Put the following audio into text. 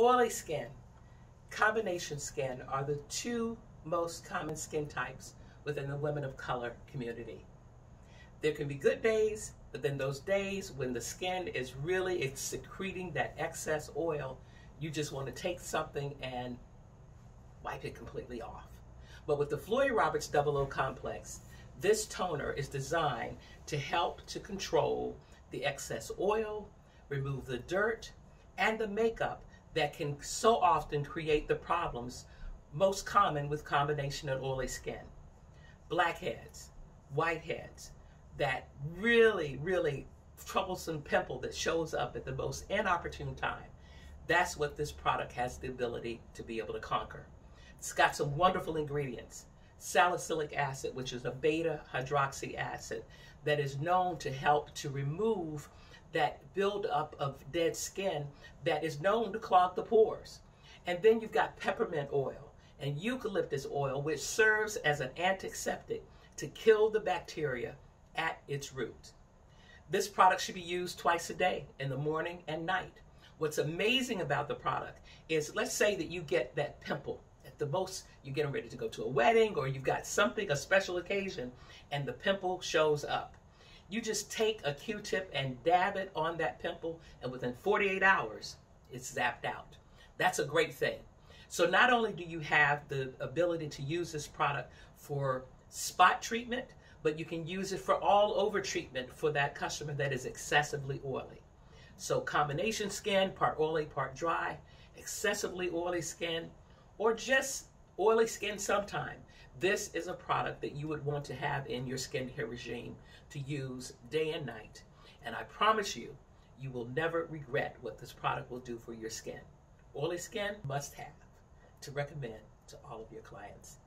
Oily skin, combination skin are the two most common skin types within the women of color community. There can be good days, but then those days when the skin is really it's secreting that excess oil, you just want to take something and wipe it completely off. But with the Flori Roberts Double O Complex, this toner is designed to help to control the excess oil, remove the dirt, and the makeup that can so often create the problems most common with combination of oily skin. Blackheads, whiteheads, that really, really troublesome pimple that shows up at the most inopportune time. That's what this product has the ability to be able to conquer. It's got some wonderful ingredients. Salicylic acid, which is a beta hydroxy acid that is known to help to remove that buildup of dead skin that is known to clog the pores. And then you've got peppermint oil and eucalyptus oil, which serves as an antiseptic to kill the bacteria at its root. This product should be used twice a day, in the morning and night. What's amazing about the product is, let's say that you get that pimple. At the most, you're getting ready to go to a wedding or you've got something, a special occasion, and the pimple shows up. You just take a Q-tip and dab it on that pimple, and within 48 hours, it's zapped out. That's a great thing. So not only do you have the ability to use this product for spot treatment, but you can use it for all over treatment for that customer that is excessively oily. So combination skin, part oily, part dry, excessively oily skin, or just oily skin sometime. This is a product that you would want to have in your skincare regime to use day and night. And I promise you, you will never regret what this product will do for your skin. Oily skin, must have to recommend to all of your clients.